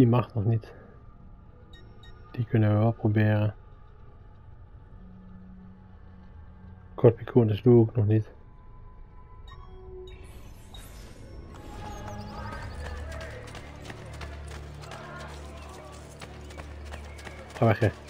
Die mag nog niet. Die kunnen we wel proberen. Corpicones doe ik nog niet. Ga weg, hè.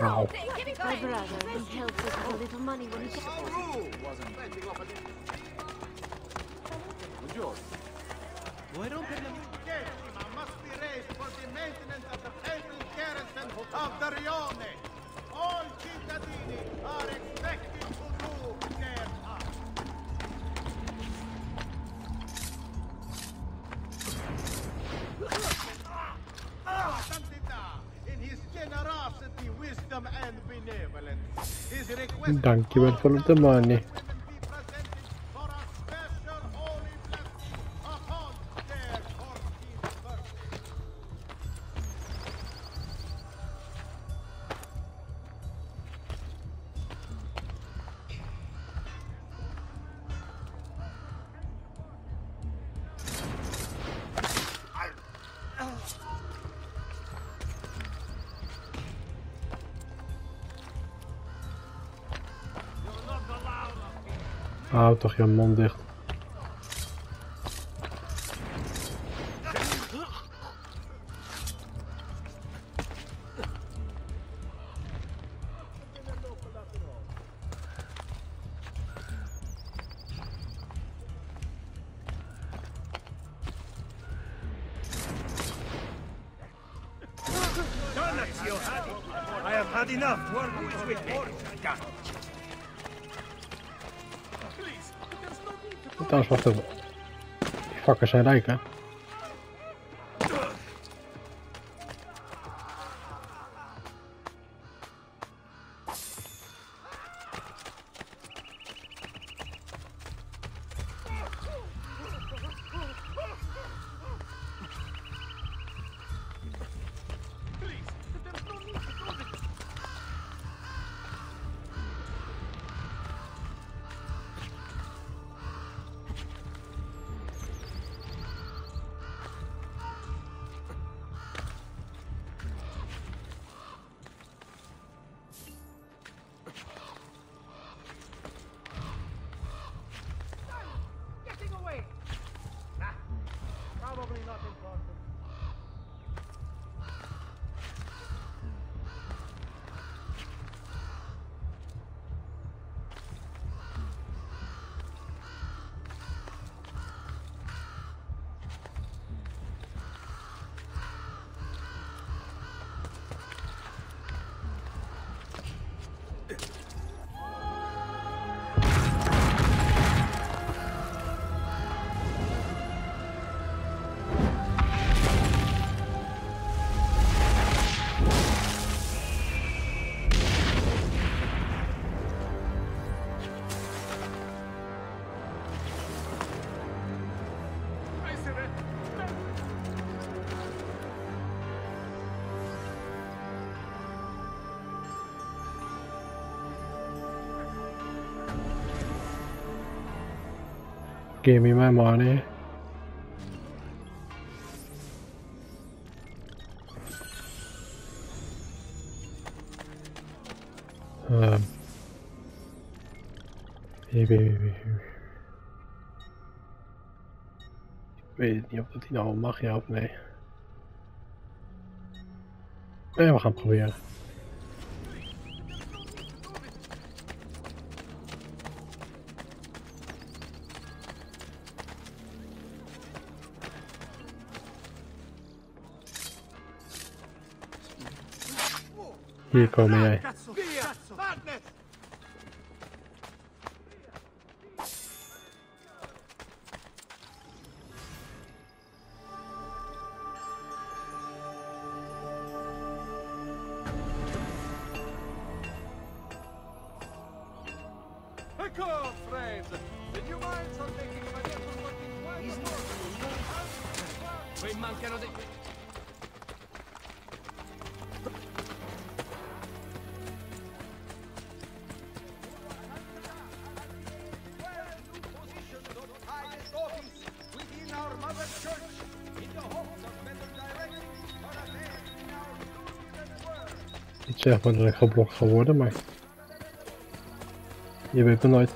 Auw. My brother, he helps us with a little money when he gets must be raised for the maintenance of the papal garrison of the Rione. All cittadini are Danke, mein verdammter Mann. Hou toch je mond dicht. कशाला आहे का Give me my money. Um. Ik weet niet of dat hij nou mag, ja of nee. Ja, we gaan het proberen. Sì, come dai. Poi mancano dei... Zeg maar dat ik geblokt ga worden, maar... Je weet het nooit.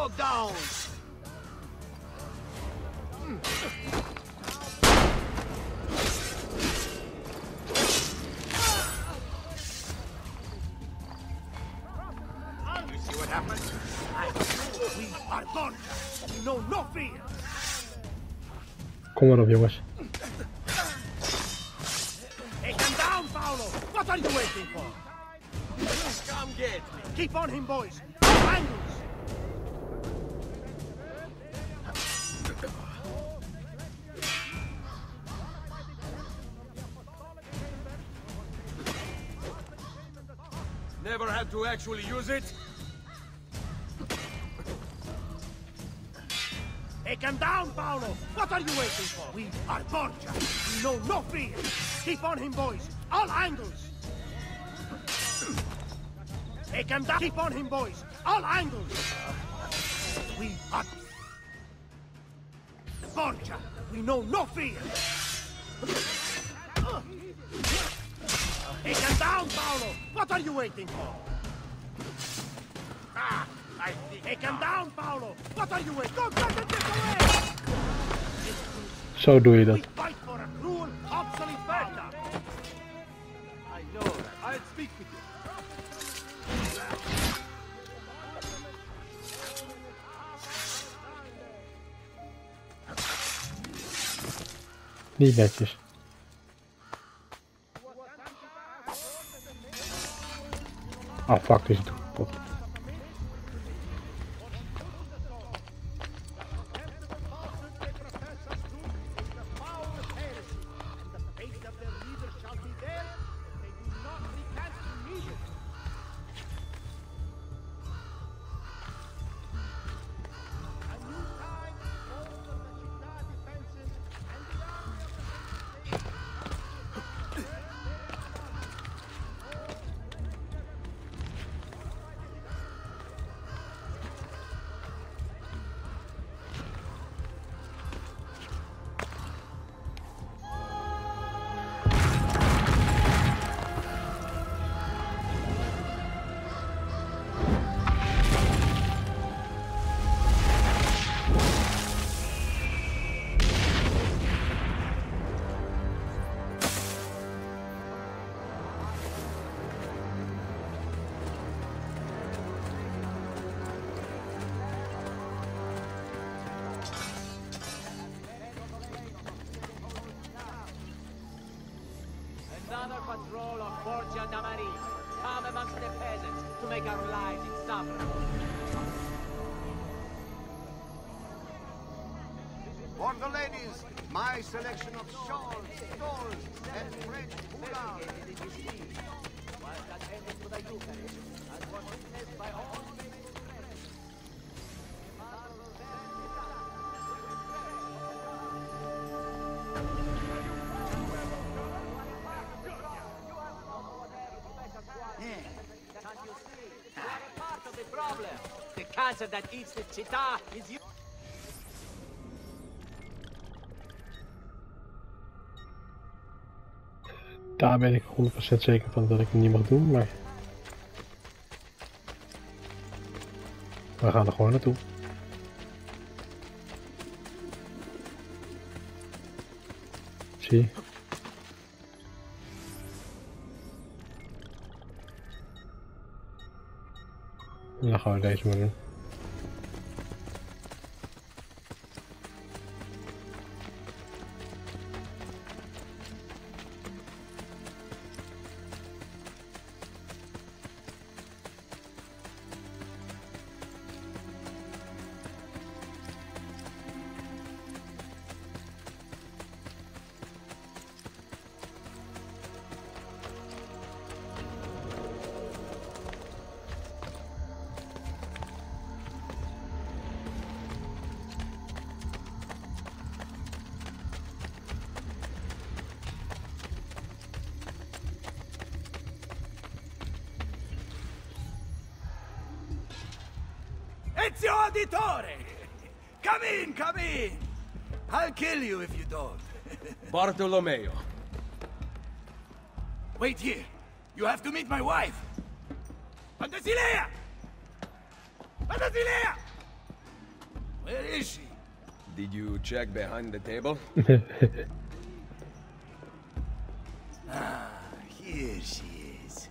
Dog down! You see what happened? We are gone! Know no fear! Kom maar op jongens. Actually use it. Take him down, Paolo! What are you waiting for? We are Borgia! We know no fear! Keep on him, boys! All angles! Take him down! Keep on him, boys! All angles! We are Borgia! We know no fear! Take him down, Paolo! What are you waiting for? Ah! I think Take him down, Paolo! What are you waiting Go get the dick away! Doe je dat. We fight for a cruel, obsolete bastard! I know that. I'll speak with you. Ah fuck, is ladies, my selection of shawls, stoles, and French foulards. While attending to the Eucharist, as was witnessed by all Can't you see? You are a part of the problem. The cancer that eats the città is you. Daar ben ik 100% zeker van dat ik hem niet mag doen, maar... We gaan er gewoon naartoe. Zie. En dan gaan we deze maar doen. Ezio Auditore! Come in, come in! I'll kill you if you don't. Bartolomeo. Wait here. You have to meet my wife. Pantasilea! Pantasilea! Where is she? Did you check behind the table? Ah, here she is.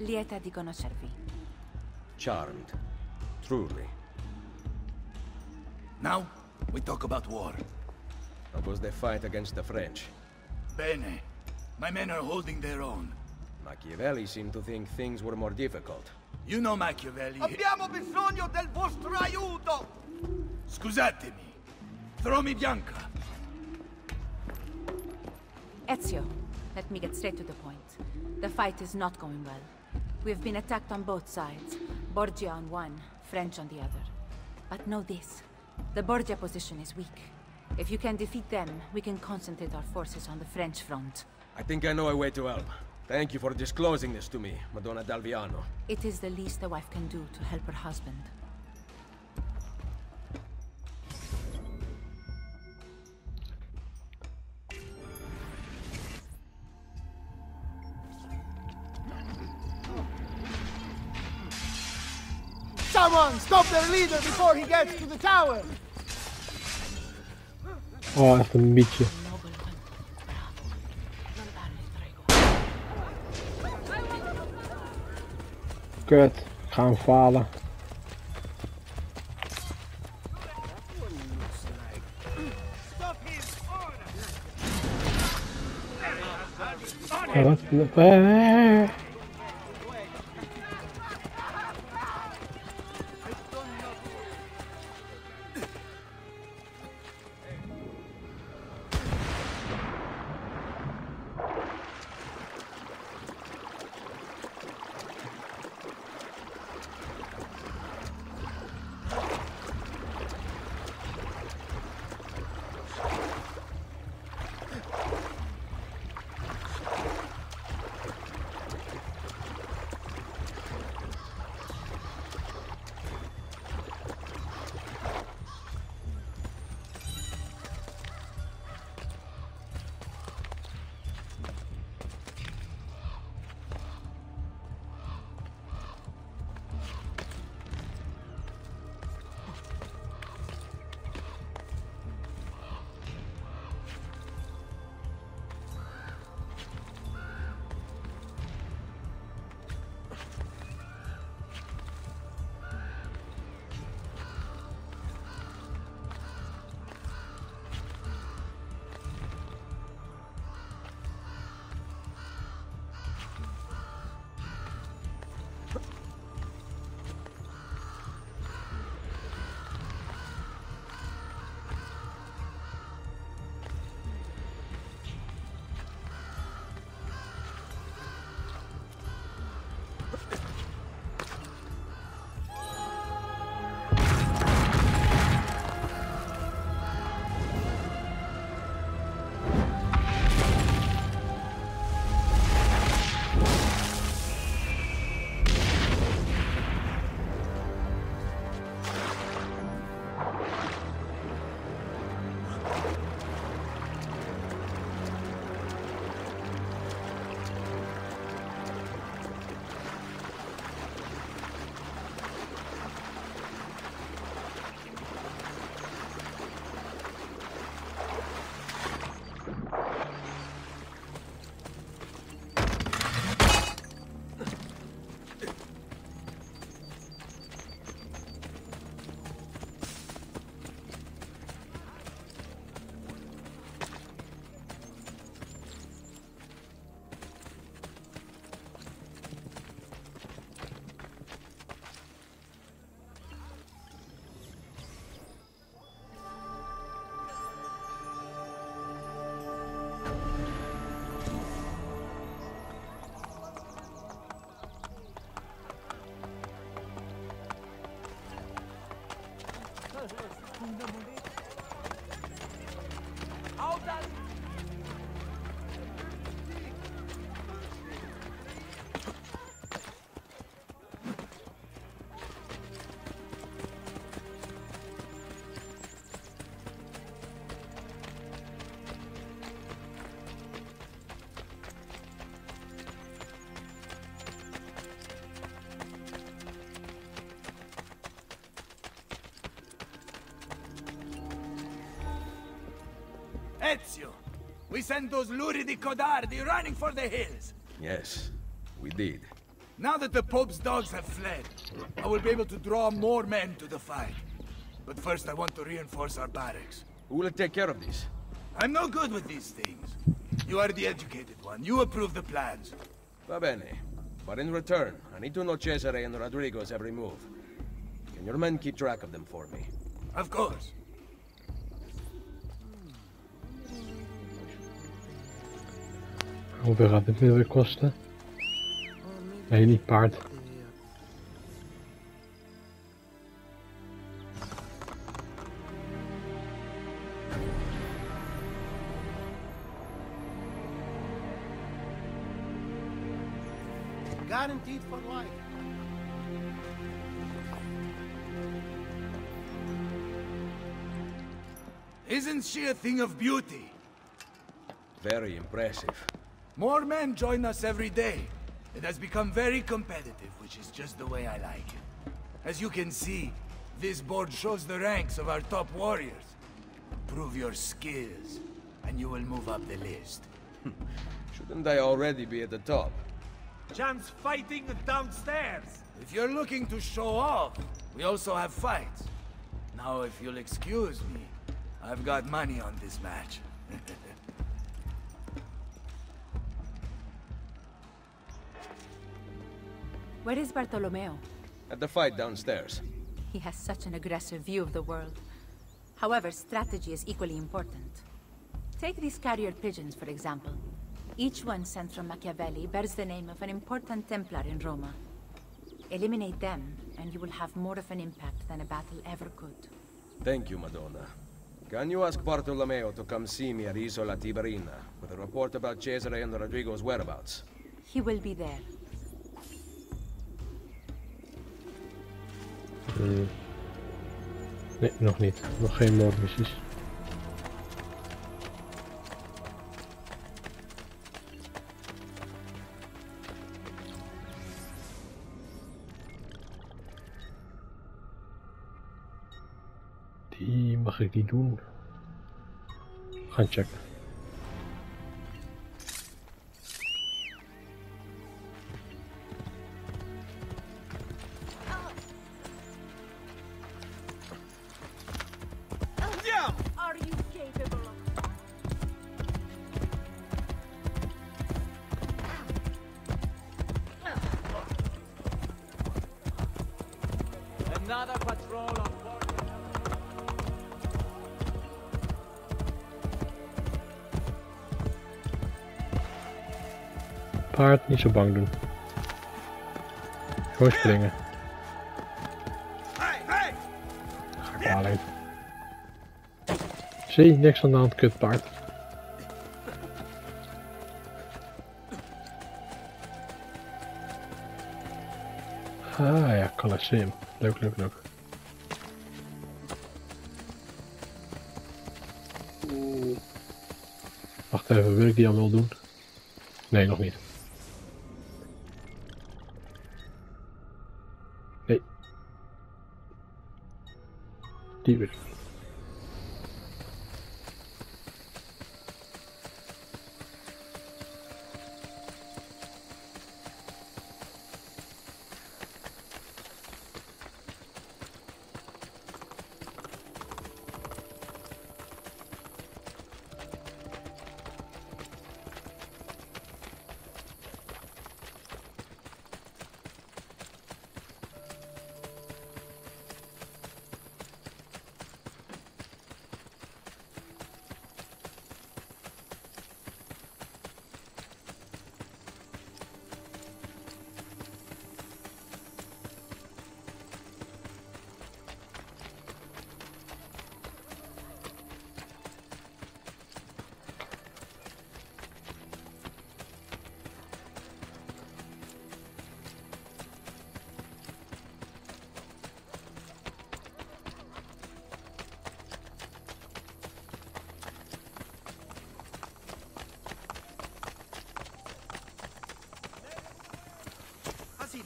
Lieta di conoscervi. Charmed. Truly. Now, we talk about war. How was the fight against the French? Bene. My men are holding their own. Machiavelli seemed to think things were more difficult. You know Machiavelli. Abbiamo bisogno del vostro aiuto! Scusatemi. Throw me Bianca. Ezio, let me get straight to the point. The fight is not going well. We have been attacked on both sides. Borgia on one, French on the other. But know this. The Borgia position is weak. If you can defeat them, we can concentrate our forces on the French front. I think I know a way to help. Thank you for disclosing this to me, Madonna d'Alviano. It is the least a wife can do to help her husband. Someone stop their leader before he gets to the tower! Oh, echt een mietje. Kut, ik ga hem falen. Ja, wat? Ezio. We sent those Luridi Codardi running for the hills. Yes, we did. Now that the Pope's dogs have fled, I will be able to draw more men to the fight. But first I want to reinforce our barracks. Who will take care of this? I'm no good with these things. You are the educated one. You approve the plans. Va bene. But in return, I need to know Cesare and Rodrigo's every move. Can your men keep track of them for me? Of course. Hoeveel gaat dit weer kosten? Nee, niet paard. Guaranteed for life. Isn't she a thing of beauty? Very impressive. More men join us every day. It has become very competitive, which is just the way I like it. As you can see, this board shows the ranks of our top warriors. Prove your skills, and you will move up the list. Shouldn't I already be at the top? Jan's fighting downstairs. If you're looking to show off, we also have fights. Now, if you'll excuse me, I've got money on this match. Where is Bartolomeo? At the fight downstairs. He has such an aggressive view of the world. However, strategy is equally important. Take these carrier pigeons, for example. Each one sent from Machiavelli bears the name of an important Templar in Roma. Eliminate them, and you will have more of an impact than a battle ever could. Thank you, Madonna. Can you ask Bartolomeo to come see me at Isola Tiberina with a report about Cesare and Rodrigo's whereabouts? He will be there. Nee, nog niet. Nog geen moordmissies. Die mag ik niet doen. Gaan checken. Niet zo bang doen. Gewoon springen. Ga ik wel alleen. Zie, niks aan de hand, kut paard. Ah ja, Colosseum. Leuk, leuk, leuk. Wacht even, wil ik die al wel doen? Nee, nog niet. Die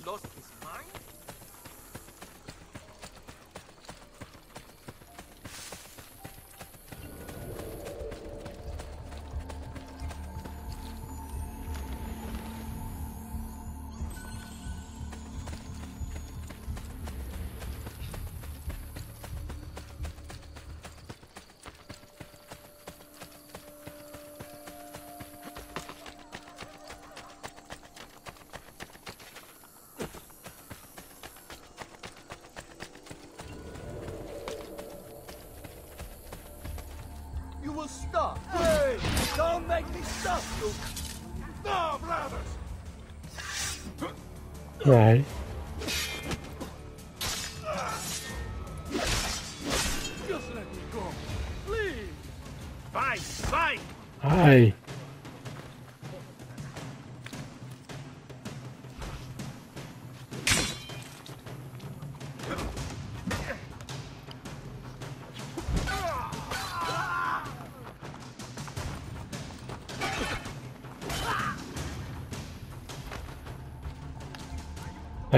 lost his mind? Will stop. Hey, don't make me stop you. No, brothers! Nee. Just let me go. Please! Fight! Fight! Ai.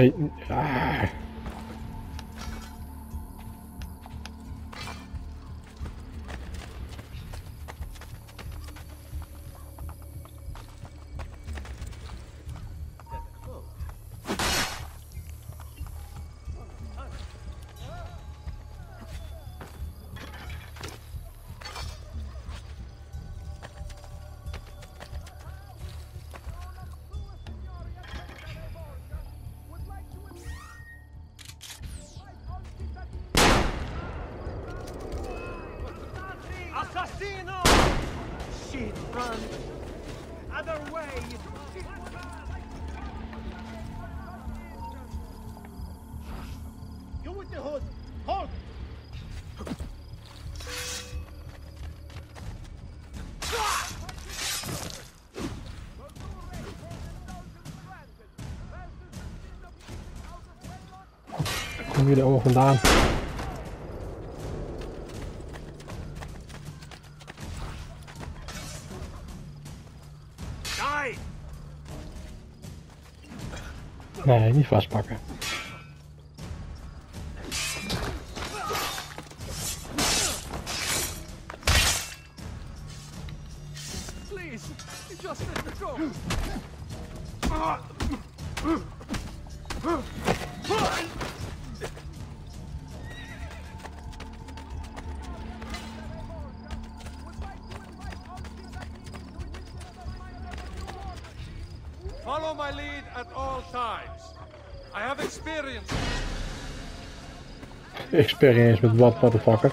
Ai. Ah. Run! Other way! You with the hood! Hold! Waar komen jullie allemaal vandaan? Die! Nee, niet vastpakken. Please! Just let me go! Times. I have experience. Experience met wat, motherfucker.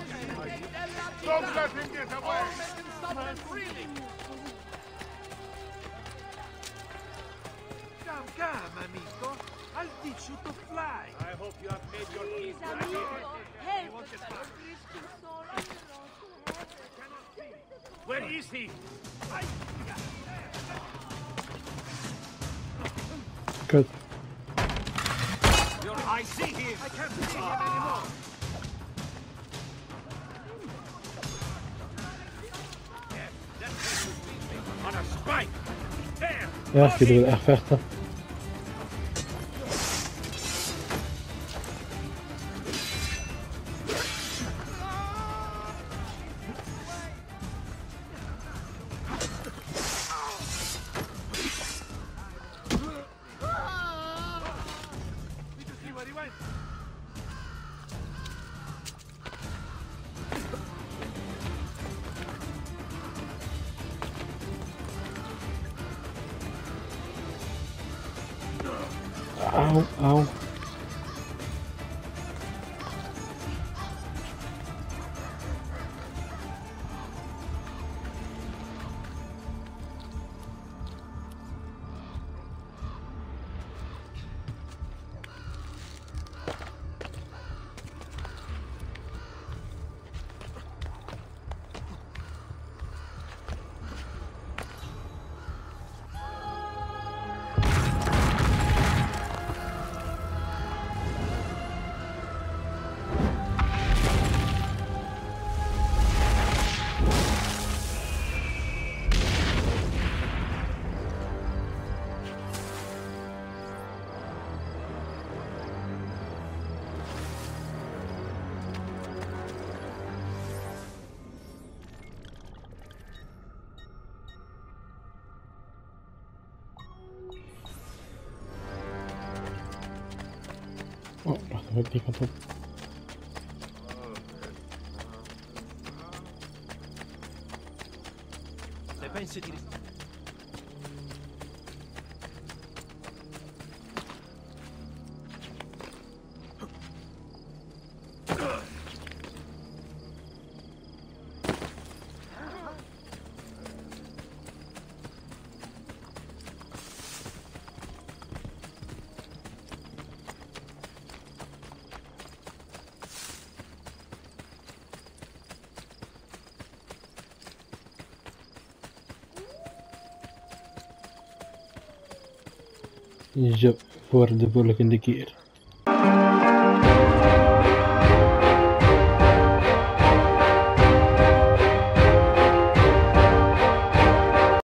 See him. I can't see him anymore. On a spike. There. Ja, jullie C'est pas une sécurité. الجو فور دو بولك اندكير